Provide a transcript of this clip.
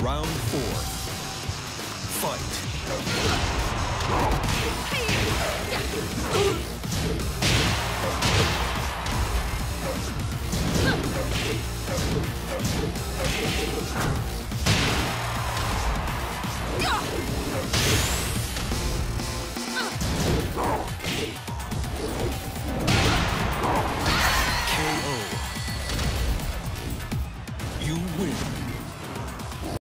Round four. Fight. You win.